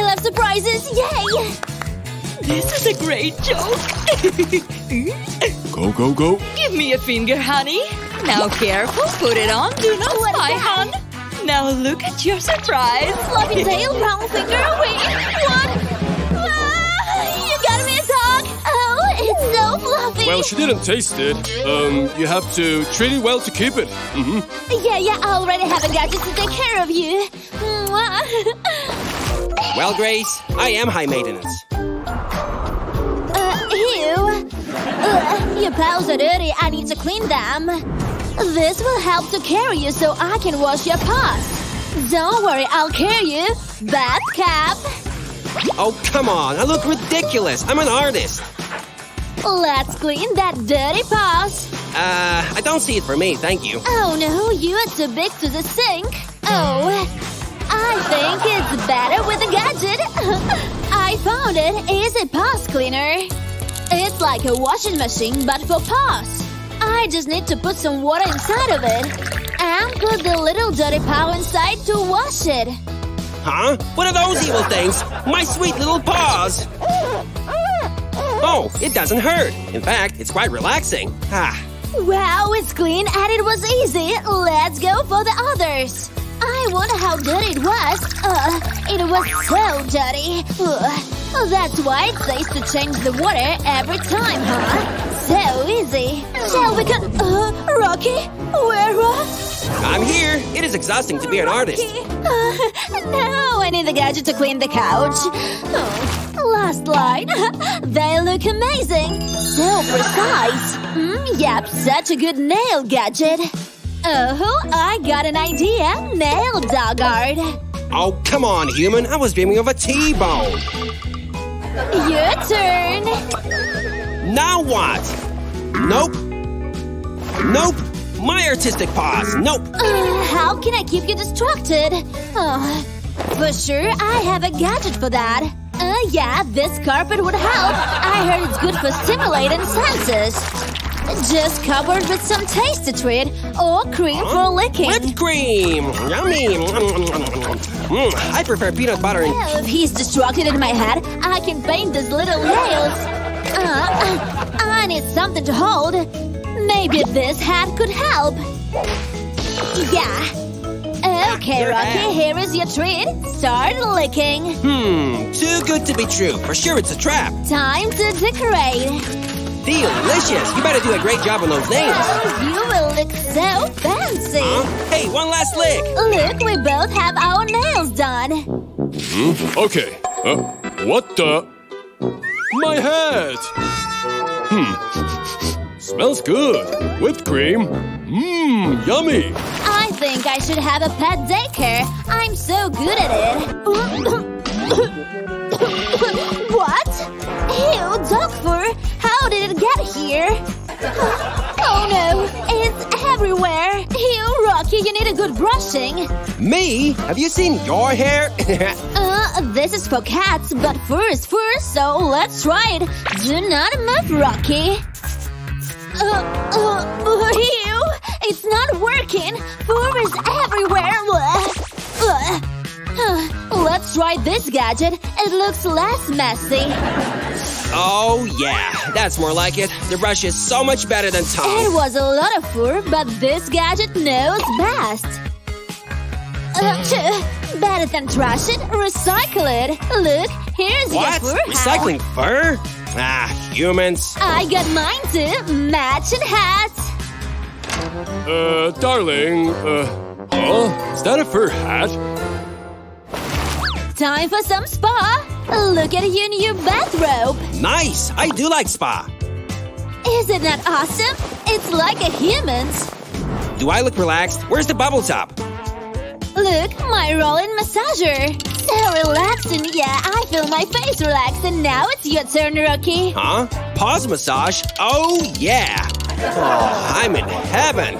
I love surprises! Yay! This is a great joke. Go, go, go. Give me a finger, honey. Now careful, put it on. Do not What is spy, that? hon. Now look at your surprise. Floppy tail, brown finger, wait, what? Ah, you got me a dog! Oh, it's so fluffy! Well, she didn't taste it. Um, you have to treat it well to keep it. Mm -hmm. yeah, yeah, I already have a gadget to take care of you. Well, Grace, I am high maintenance. uh, ew. Ugh, your paws are dirty, I need to clean them. This will help to carry you so I can wash your paws. Don't worry, I'll carry you. Bath cap. Oh, come on. I look ridiculous. I'm an artist. Let's clean that dirty paws. Uh, I don't see it for me, thank you. Oh no, you are too big to the sink. Oh, I think it's better with a gadget. I found it. It's a paws cleaner. It's like a washing machine, but for paws. I just need to put some water inside of it. And put the little dirty paw inside to wash it. Huh? What are those evil things? My sweet little paws! Oh, it doesn't hurt. In fact, it's quite relaxing. Ah, Wow, it's clean and it was easy. Let's go for the others. I wonder how good it was. Uh, it was so dirty. Uh, that's why it's nice to change the water every time, huh? So easy. Shall we go? Uh, Rocky? Where uh? I'm here. It is exhausting to be an artist. Uh, no, I need the gadget to clean the couch. Oh, last line. they look amazing. So precise. Mm, yep, such a good nail gadget. Oh, I got an idea. Nail dog art. Oh, come on, human. I was dreaming of a T-bone. Your turn. Now what? Nope. Nope. My artistic paws. Nope. Uh, how can I keep you distracted? Oh, for sure, I have a gadget for that. Uh, yeah, this carpet would help. I heard it's good for stimulating senses. Just covered with some tasty treat or cream for licking. Whipped cream. Yummy. Mm, I prefer peanut butter and If he's distracted in my head, I can paint his little nails. Uh, I need something to hold. Maybe this hat could help. Yeah. Okay, Rocky, here is your treat. Start licking. Hmm, too good to be true. For sure it's a trap. Time to decorate. Delicious. You better do a great job on those nails. Oh, you will look so fancy. Huh? Hey, one last lick. Look, we both have our nails done. Hmm? Okay. Uh, what the? My hat! Hmm. Smells good. Whipped cream. Mmm, yummy. I think I should have a pet daycare. I'm so good at it. what? Ew, dog fur. How did it get here? Oh no, it's everywhere. Ew, Rocky, you need a good brushing. Me? Have you seen your hair? Uh, this is for cats, but fur is fur, so let's try it. Do not move, Rocky. Uh, uh, ew! It's not working! Fur is everywhere! Uh, Let's try this gadget. It looks less messy. Oh, yeah. That's more like it. The brush is so much better than Tom. It was a lot of fur, but this gadget knows best. Uh, tch, better than trash it, recycle it. Look, here's What? your fur hat. Recycling fur? Ah, humans. I got mine too. Matching hats. Uh, darling, uh, huh? Is that a fur hat? Time for some spa. Look at you in your new bathrobe. Nice. I do like spa. Isn't that awesome? It's like a human's. Do I look relaxed? Where's the bubble top? Look, my rolling massager. So relaxing. Yeah, I feel my face relax. And now it's your turn, Rocky. Huh? Paws massage? Oh, yeah. Oh, I'm in heaven.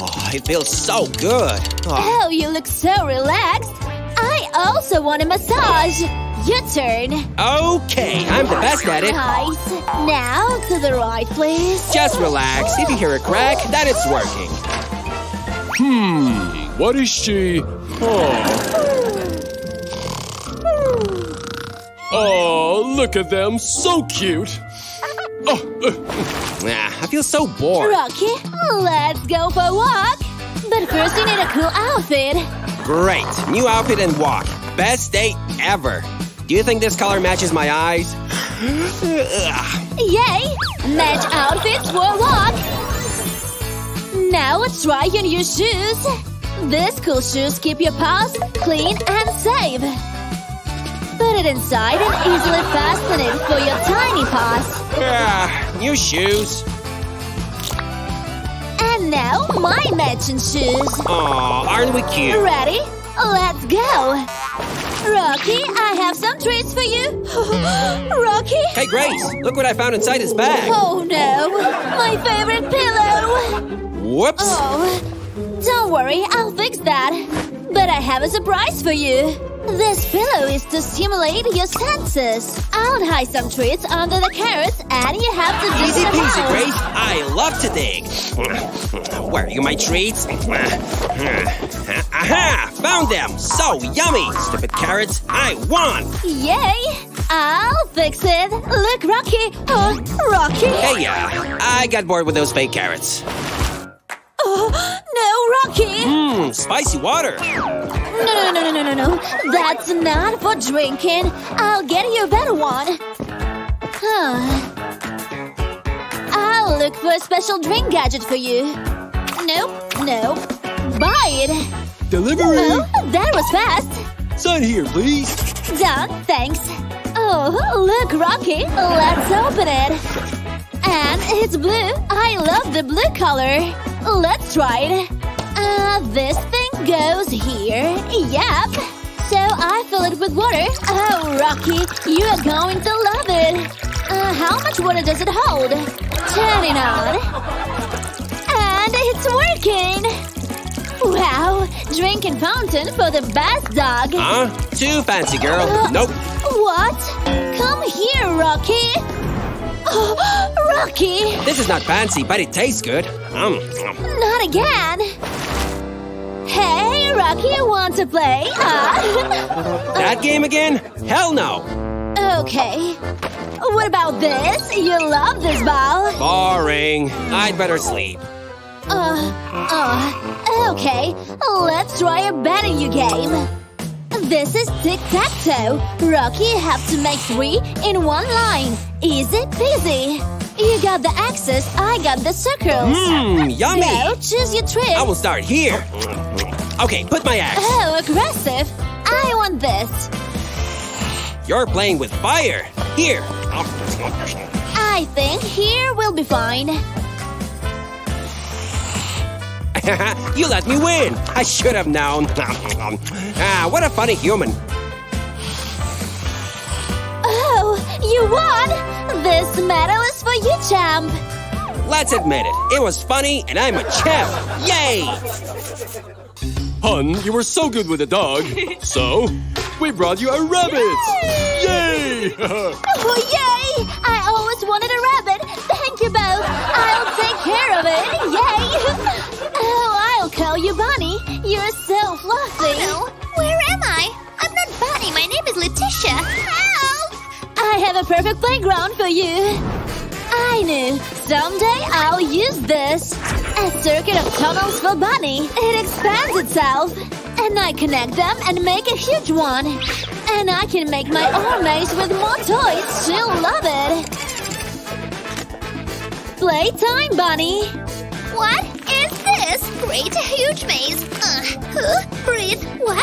Oh, it feels so good. Oh, Oh, you look so relaxed. I also want a massage. Your turn. okay, I'm the best at it. Nice. Now to the right, please. Just relax. If you hear a crack, then it's working. Hmm, what is she? Oh, Oh, look at them. So cute. Oh, uh, Ah, I feel so bored. Rocky, let's go for a walk. But first you need a cool outfit. Great. New outfit and walk. Best day ever. Do you think this color matches my eyes? Yay! Match outfits for walk. Now let's try your new shoes. These cool shoes keep your paws clean and safe. Put it inside and easily fasten it for your tiny paws. Ah, new shoes. And now my matching shoes. Aw, aren't we cute? Ready? Let's go! Rocky, I have some treats for you! Mm. Rocky! Hey, Grace, look what I found inside this bag. Oh no! My favorite pillow! Whoops. Oh, don't worry, I'll fix that. But I have a surprise for you. This pillow is to stimulate your senses. I'll hide some treats under the carrots and you have to dig Easy peasy. Grace. I love to dig. Where are you, my treats? Aha! Found them! So yummy! Stupid carrots, I won! Yay! I'll fix it. Look, Rocky. Oh, Rocky. Hey, uh, I got bored with those fake carrots. Oh, no, Rocky. Mmm, spicy water. No, no, no. That's not for drinking. I'll get you a better one. Huh. I'll look for a special drink gadget for you. Nope, nope. Buy it. delivery. Oh, that was fast. Sign here, please. Done, thanks. Oh, look, Rocky. Let's open it. And it's blue. I love the blue color. Let's try it. Uh, this thing goes here. Yep. So I fill it with water. Oh, Rocky, you are going to love it. Uh, how much water does it hold? Turn it on. And it's working! Wow! Drinking fountain for the best dog! Huh? Too fancy, girl. Nope. What? Come here, Rocky! Oh, Rocky! This is not fancy, but it tastes good. Um, Not again! Hey, Rocky, want to play? Uh, that game again? Hell no. okay. What about this? You love this ball. Boring. I'd better sleep. Uh, uh, okay. Let's try a better you game. This is tic-tac-toe. Rocky, have to make three in one line. Easy peasy. You got the axes, I got the circles. Mmm, yummy. Now choose your trick. I will start here. Okay, put my axe. Oh, aggressive. I want this. You're playing with fire. Here. I think here will be fine. you let me win. I should have known. ah, what a funny human. You won! This medal is for you, champ. Let's admit it. It was funny, and I'm a champ. Yay! Hun, you were so good with the dog. So, we brought you a rabbit. Yay! Oh, yay! I always wanted a rabbit. Thank you both. I'll take care of it. Yay! Oh, I'll call you Bunny. You're so fluffy. No, A perfect playground for you. I knew. Someday I'll use this. A circuit of tunnels for Bunny. It expands itself. And I connect them and make a huge one. And I can make my own maze with more toys. She'll love it. Playtime, Bunny. What? Great, huge maze. Uh, huh? Breathe. What?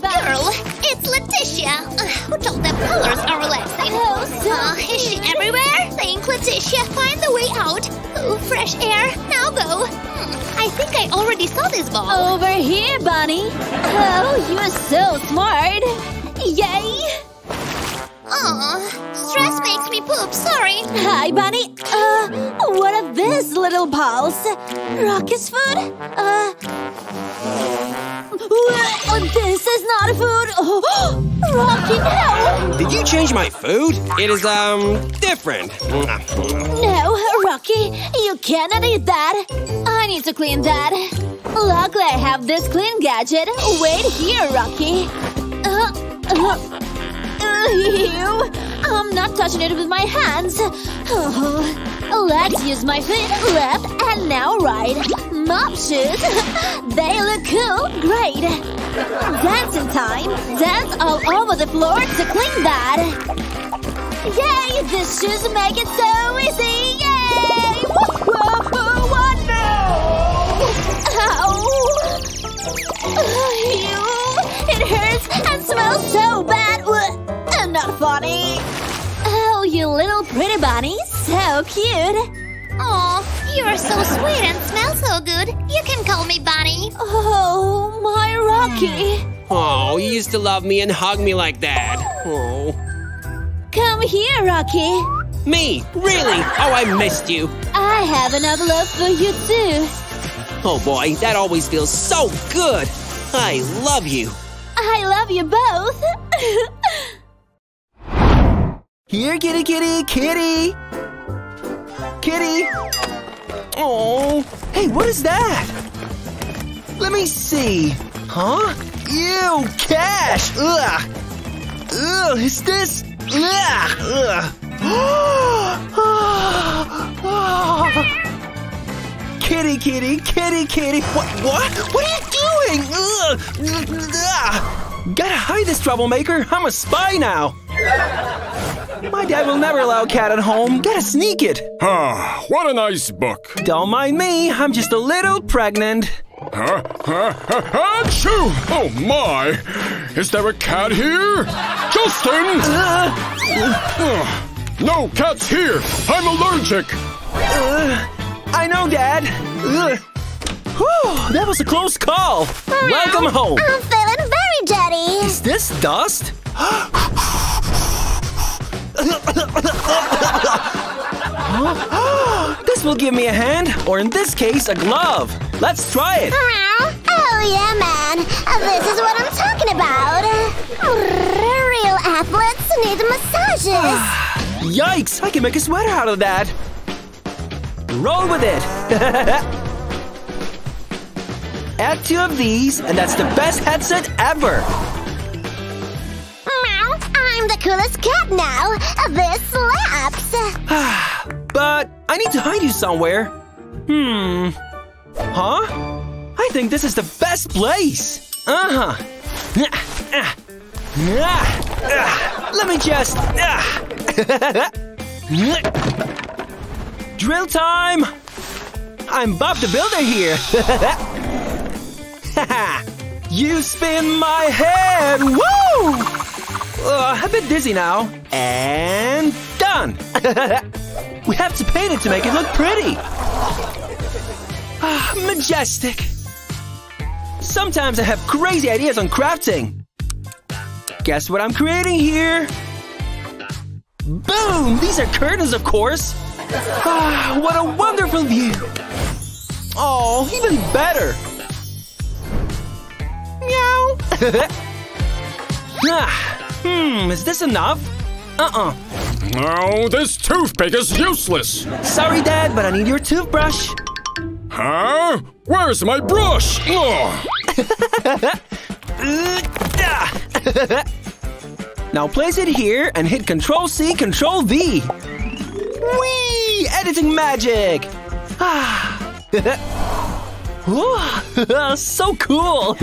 That Bunny. girl. It's Letitia. Uh, who told them colors are relaxing? Oh, so Uh, is she everywhere? Think, Letitia. Find the way out. Ooh, fresh air. Now go. Hmm, I think I already saw this ball. Over here, Bunny. Oh, you're so smart. Yay! Aw, stress makes me poop. Sorry. Hi, Bunny. Uh, what are these little balls? Rocky's food? Uh. well, This is not food. Oh, Rocky, no! Did you change my food? It is, um, different. No, Rocky, you cannot eat that. I need to clean that. Luckily, I have this clean gadget. Wait here, Rocky. Uh, uh, not touching it with my hands. Oh. Let's use my feet. Left and now right. Mop shoes. they look cool. Great. Dancing time. Dance all over the floor to clean that. Yay! These shoes make it so easy! Yay! What no? Ow! Ew! It hurts and smells so bad. Not funny. Oh, you little pretty bunny. So cute. Aw, you're so sweet and smell so good. You can call me Bunny. Oh, my Rocky. Hmm. Oh, you used to love me and hug me like that. Oh. Come here, Rocky. Me? Really? Oh, I missed you. I have enough love for you too. Oh boy, that always feels so good. I love you. I love you both. Here, kitty, kitty, kitty! Kitty! Oh, hey, what is that? Let me see. Huh? Ew, cash! Ugh! Ugh, is this? Ugh! Ugh! kitty, kitty, kitty, kitty! What? What? What are you doing? Ugh! Ugh! Gotta hide this troublemaker! I'm a spy now! My dad will never allow a cat at home. Gotta sneak it. Ah, what a nice book. Don't mind me. I'm just a little pregnant. Huh? Huh? Huh? Achoo! Oh my! Is there a cat here? Justin! Ugh. No cats here! I'm allergic! Uh, I know, Dad. Ugh. Whew, that was a close call. Welcome home. I'm feeling very dirty. Is this dust? this will give me a hand, or in this case, a glove. Let's try it. Oh yeah, man. Uh, this is what I'm talking about. Real athletes need massages. Yikes! I can make a sweater out of that. Roll with it. Add two of these, and that's the best headset ever. Coolest cat now. This slaps. but I need to hide you somewhere. Hmm. Huh? I think this is the best place. Uh-huh. Let me just. Drill time! I'm Bob the Builder here. you spin my head. Woo! Uh, a bit dizzy now. And done. we have to paint it to make it look pretty. Ah, majestic. Sometimes I have crazy ideas on crafting. Guess what I'm creating here? Boom! These are curtains, of course. Ah, what a wonderful view. Oh, even better. Meow. ah, hmm, is this enough? Uh-uh. No, this toothpick is useless. Sorry, Dad, but I need your toothbrush. Huh? Where's my brush? Now place it here and hit Control C, Control V. Whee! Editing magic! Ah. so cool!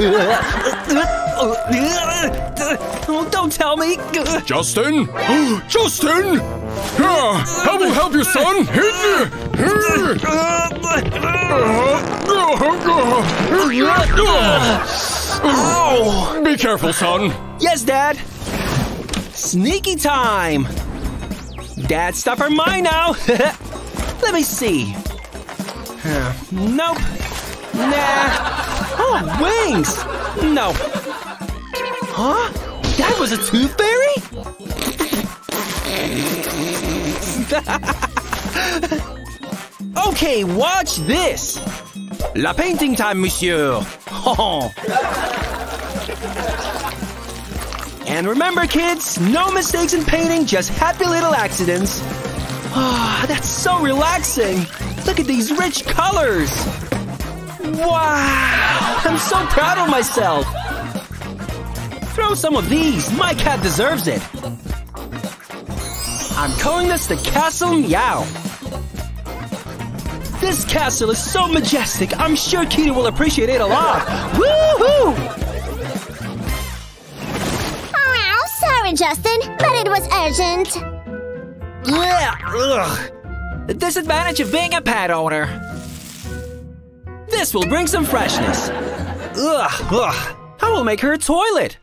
don't tell me! Justin? Justin! I will help you, son! Ow! Be careful, son. Yes, Dad. Sneaky time. Dad's stuff are mine now. Let me see. Nope. Nah. Oh, wings. No. Huh? That was a tooth fairy? okay, watch this. La painting time, monsieur. And remember, kids, no mistakes in painting, just happy little accidents. Ah, oh, that's so relaxing. Look at these rich colors. Wow, I'm so proud of myself. Throw some of these. My cat deserves it. I'm calling this the Castle Meow. This castle is so majestic. I'm sure Kitty will appreciate it a lot. Woohoo! Oh, sorry, Justin, but it was urgent. Yeah, ugh. The disadvantage of being a pet owner. This will bring some freshness. Ugh, ugh. I will make her a toilet.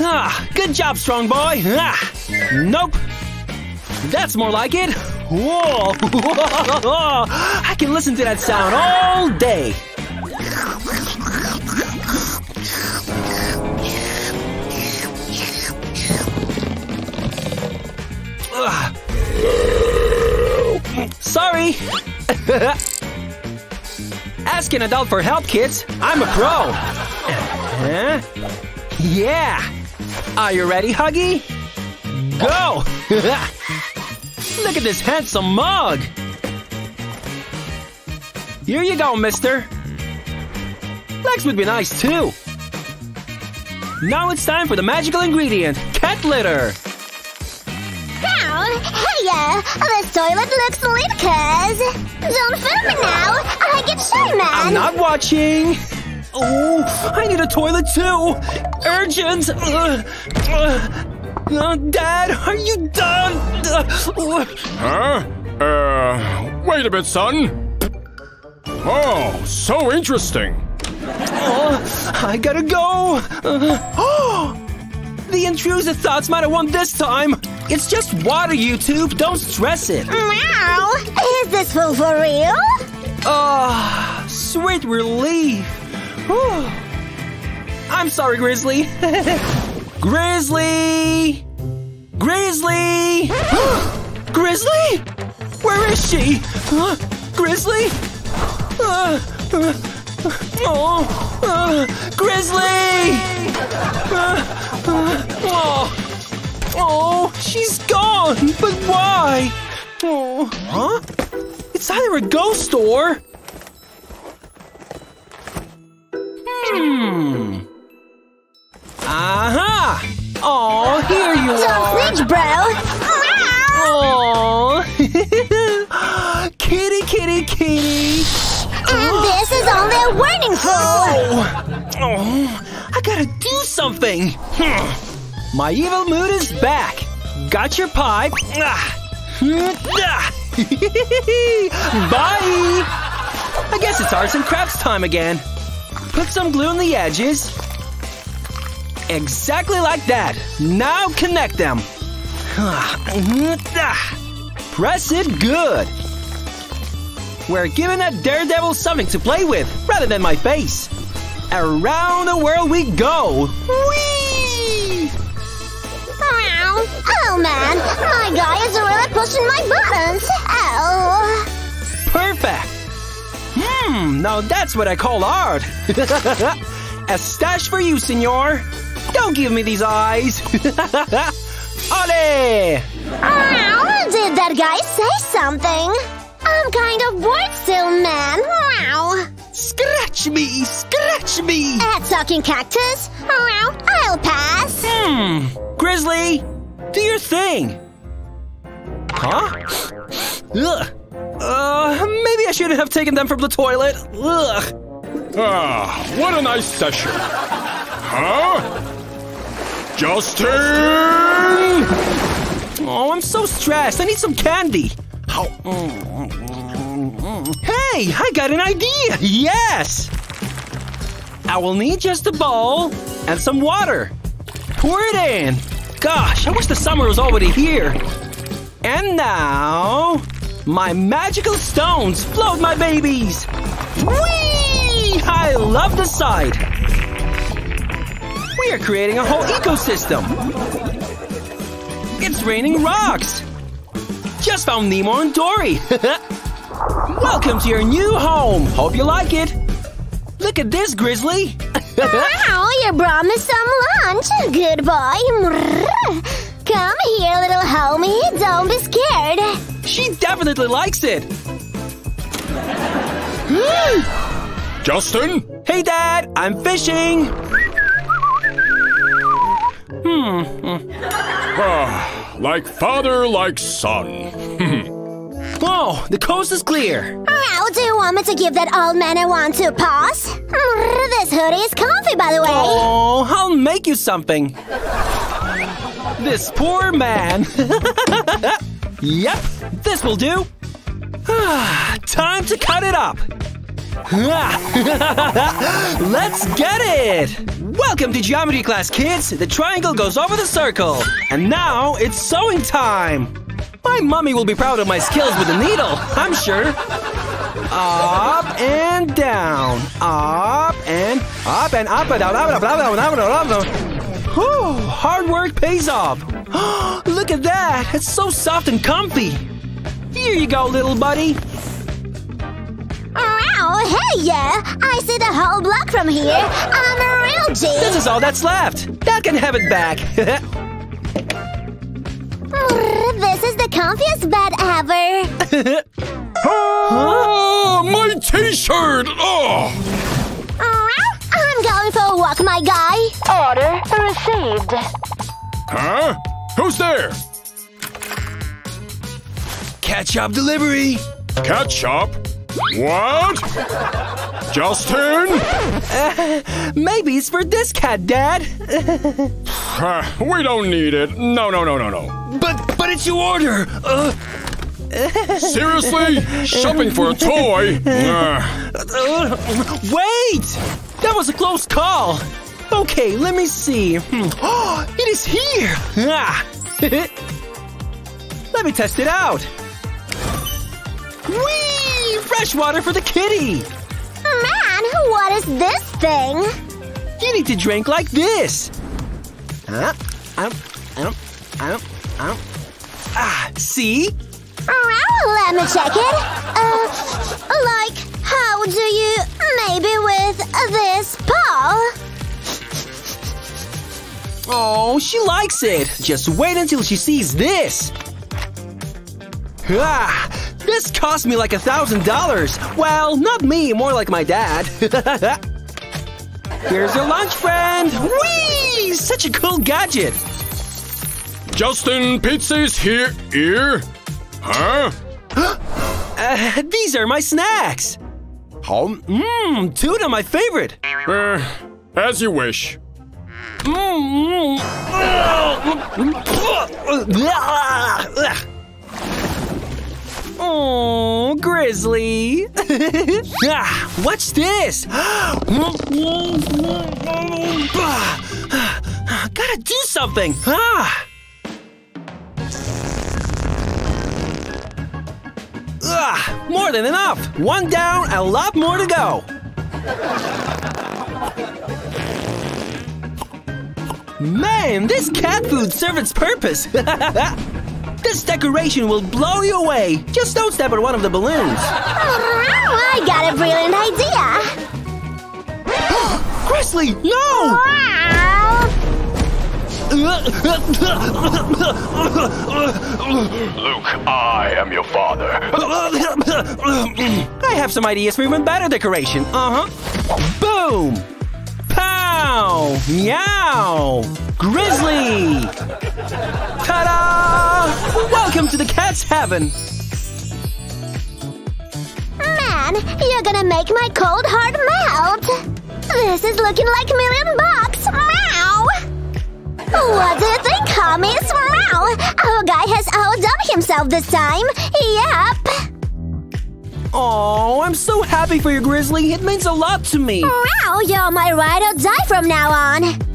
Ah, good job, strong boy. Ah, nope. That's more like it. Whoa! I can listen to that sound all day. Ugh. Sorry. Ask an adult for help, kids. I'm a pro. Huh? Yeah. Are you ready, Huggy? Go! Look at this handsome mug. Here you go, mister. Legs would be nice, too. Now it's time for the magical ingredient, cat litter. Now, hey, uh, this toilet looks lit, cuz. Don't film me now. I get shy, man. I'm not watching. Oh, I need a toilet too. Urgent. Uh, uh, uh, Dad, are you done? Uh, uh, Huh? Uh, wait a bit, son. Oh, so interesting. oh, I gotta go. Uh, oh, the intrusive thoughts might have won this time. It's just water, YouTube. Don't stress it. Meow. Is this fool for real? Ah, sweet relief. Whew. I'm sorry, Grizzly. Grizzly! Grizzly! Grizzly? Where is she? Huh? Grizzly? Uh, uh, oh, uh, Grizzly! Uh, uh, oh, oh, she's gone. But why? Oh, huh? It's either a ghost or. Hmm. Aha! Oh, here you Don't are. snitch, bro. Meow. Oh, kitty, kitty, kitty. And this is all they're waiting for. Oh, oh, I gotta do something. Hmm. My evil mood is back. Got your pie! Ah. Bye. I guess it's arts and crafts time again. Put some glue on the edges. Exactly like that. Now connect them. Ah. Press it good. We're giving that daredevil something to play with rather than my face. Around the world we go. Whee! Meow. Man. My guy is really pushing my buttons. Oh. Perfect. Hmm, now that's what I call art. A stash for you, senor. Don't give me these eyes. Ole! Meow. Did that guy say something? I'm kind of bored still, man. Meow. Scratch me, scratch me. At sucking cactus? Meow. I'll pass. Hmm, Grizzly, do your thing. Huh? Ugh. Uh, maybe I shouldn't have taken them from the toilet. Ugh. Ah, what a nice session. Huh? Justin! Oh, I'm so stressed. I need some candy. How? Hey, I got an idea. Yes. I will need just a bowl and some water. Pour it in. Gosh, I wish the summer was already here. And now, my magical stones float my babies. Whee! I love the sight. We are creating a whole ecosystem. It's raining rocks. Just found Nemo and Dory. Welcome to your new home. Hope you like it. Look at this, Grizzly. Meow. You brought some lunch. Good boy. Come here, little homie. Don't be scared. she definitely likes it. Justin? Hey, Dad, I'm fishing. Hmm, like father, like son. Oh, the coast is clear. Meow, do you want me to give that old man a one two pass? Mm, this hoodie is comfy, by the way. Oh, I'll make you something. This poor man. yep, this will do. Time to cut it up. Let's get it! Welcome to geometry class, kids. The triangle goes over the circle. And now it's sewing time. My mommy will be proud of my skills with the needle, I'm sure. Up and down. Up and up and up and down. Up and up and down. Up and up and down. Whew, hard work pays off. Look at that. It's so soft and comfy. Here you go, little buddy. Meow, hey, yeah. I see the whole block from here. I'm a real G. This is all that's left. Dad can have it back. This is the comfiest bed ever. Oh, my t-shirt! Oh! I'm going for a walk, my guy. Order received. Huh? Who's there? Catch-up delivery. Ketchup? What? Justin? Maybe it's for this cat, Dad. Uh, we don't need it. No, no, no, no, no. But but it's your order. Uh, Seriously? Shopping for a toy? Uh, uh, wait! That was a close call. Okay, let me see. Hmm. Oh, it is here. Ah. let me test it out. Whee! Fresh water for the kitty. Man, what is this thing? You need to drink like this. Huh? Um, um, um, um. Ah, see? Let me check it. Uh, like, how do you... Maybe with this paw? Oh, she likes it. Just wait until she sees this. Ah, this cost me like a thousand dollars. Well, not me, more like my dad. Here's your lunch, friend. Whee! Such a cool gadget. Justin, pizza is here. Here? Huh? Uh, these are my snacks. Oh, mmm, tuna, my favorite. Uh, as you wish. Mmm. Oh, Grizzly. ah, what's this? Gotta do something. Ah. Ah, more than enough. One down, a lot more to go. Man, this cat food served its purpose. this decoration will blow you away. Just don't step on one of the balloons. I got a brilliant idea. Grizzly, no! Meow. Luke, I am your father. I have some ideas for even better decoration. Uh huh. Boom! Pow! Meow! Grizzly! Ta da! Welcome to the cat's heaven. Man, you're gonna make my cold heart melt. This is looking like million bucks. Meow. What do you think, homies? Meow. Our guy has outdone himself this time. Yep. Oh, I'm so happy for you, Grizzly. It means a lot to me. Meow, you're my ride or die from now on.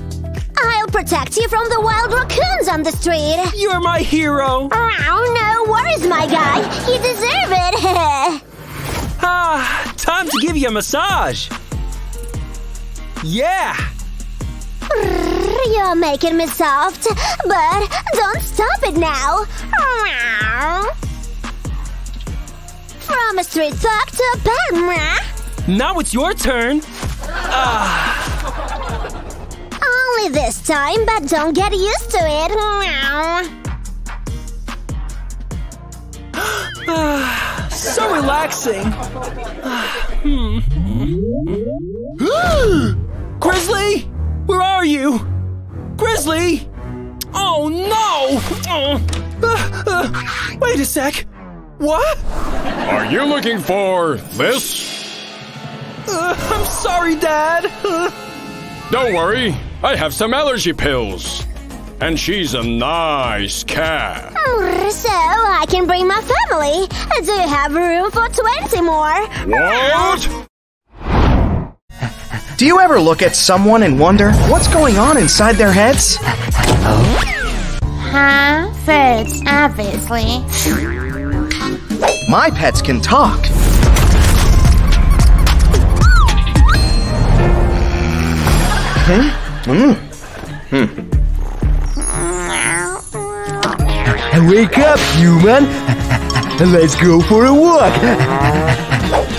I'll protect you from the wild raccoons on the street. You're my hero. Meow, no worries, my guy. You deserve it. Ah, time to give you a massage. Yeah. You're making me soft, but don't stop it now. From a street talk to a. Now it's your turn. Only this time, but don't get used to it. So relaxing. Hmm. Grizzly, where are you? Grizzly! Oh no! Uh, uh, wait a sec. What? Are you looking for this? Uh, I'm sorry, Dad. Uh, Don't worry, I have some allergy pills. And she's a nice cat. Oh, so I can bring my family. Do you have room for 20 more? What? Do you ever look at someone and wonder what's going on inside their heads? Huh? Birds, obviously. My pets can talk. Wake up, human! Let's go for a walk!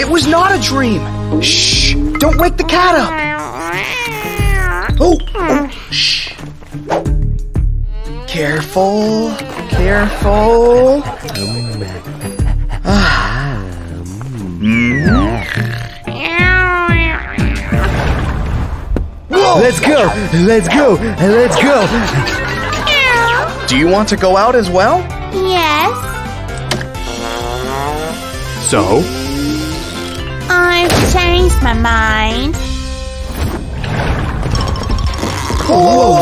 It was not a dream. Shh! Don't wake the cat up. Oh, oh shh. Careful, careful. Ah. Whoa! Let's go! Let's go! Let's go! Do you want to go out as well? Yes, So? I've changed my mind. Whoa!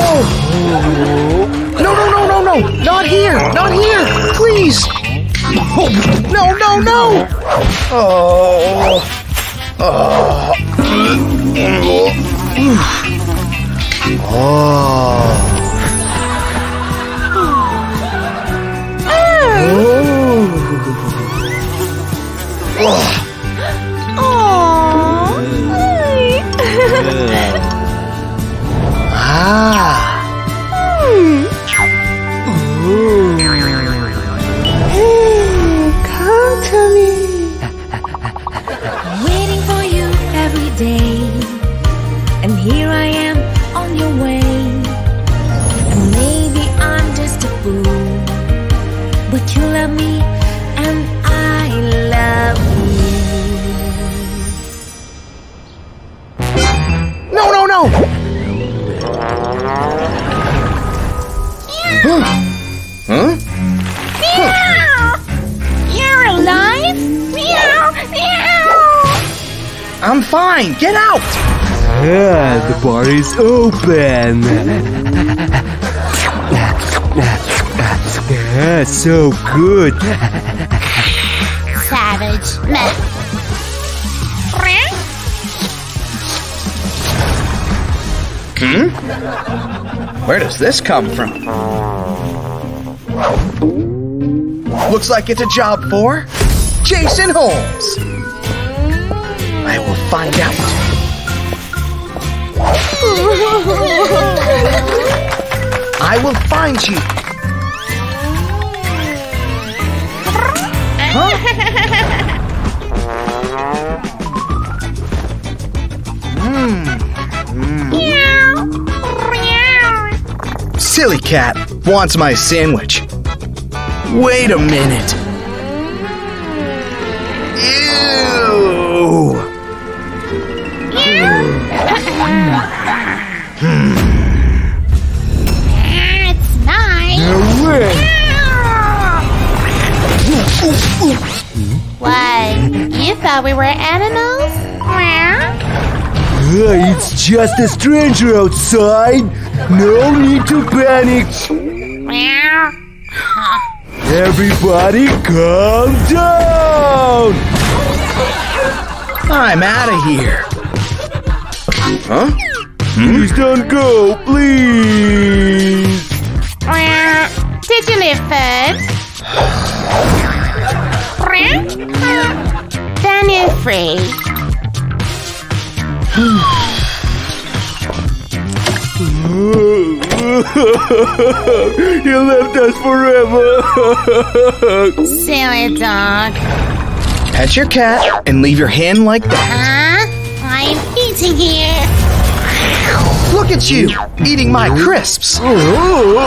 No, no, no, no, no! Not here! Not here! Please! Oh, no, no, no! Oh. Oh. oh. Oh. Ah. Is open! Ah, so good! Savage. Meh. Where does this come from? Looks like it's a job for Jason Holmes. I will find out. I will find you. Hmm. Hmm. Silly cat wants my sandwich. Wait a minute. Thought we were animals? Meow. Ah, it's just a stranger outside! No need to panic! Meow. Everybody calm down! I'm out of here. Huh? Please don't go, please! Meow. Did you leave food? Meow. Then you're free. you left us forever! Silly dog. Pet your cat and leave your hand like that. Huh? I'm eating here. Look at you, eating my crisps. Oh,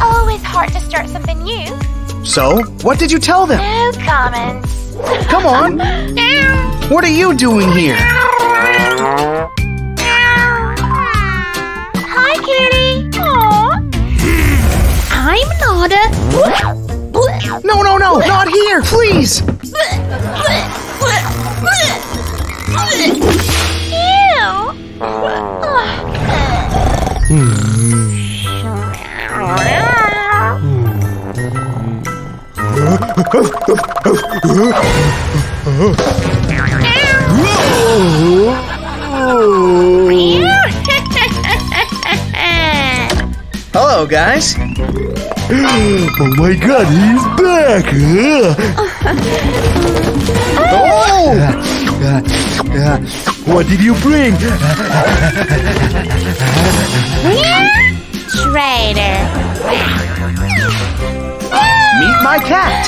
Always hard to start something new. So, what did you tell them? No comments. Come on. what are you doing here? Hi, kitty. Aww. I'm not a... No, no, no, not here, please. Ew. Hmm. Hello, guys. Oh my god, he's back! Oh! Uh, uh, what did you bring? Traitor. My cat.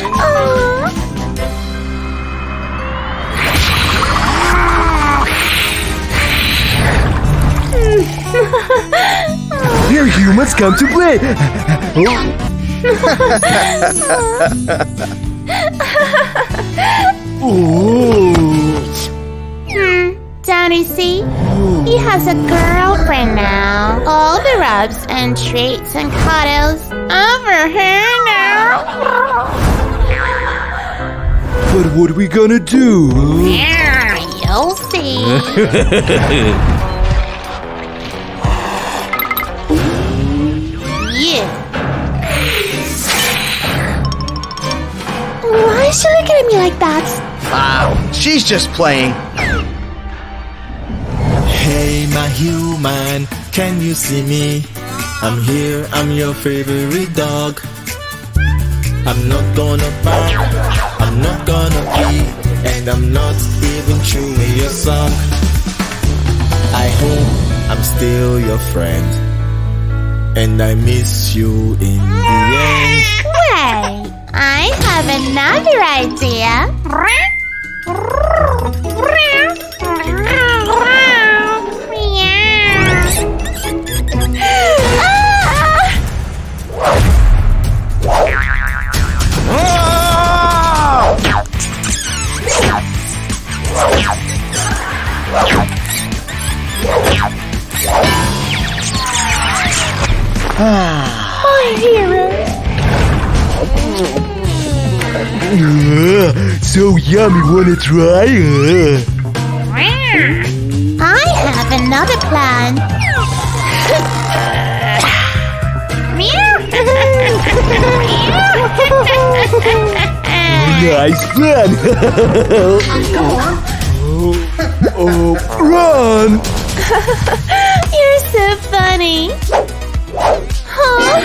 Here humans come to play! oh. Danny. He has a girlfriend now. All the rubs and treats and cuddles over here now. But what are we gonna do? Yeah, You'll see. you. Why is she looking at me like that? Wow, she's just playing. Hey, my human, can you see me? I'm here, I'm your favorite dog. I'm not gonna bark, I'm not gonna pee, and I'm not even chewing your sock. I hope I'm still your friend, and I miss you in the end. Wait, I have another idea. yummy, wanna try? I have another plan. Nice plan! oh, run! You're so funny. Huh?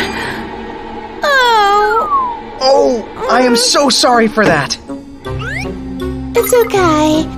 Oh, Oh, I am so sorry for that. It's okay.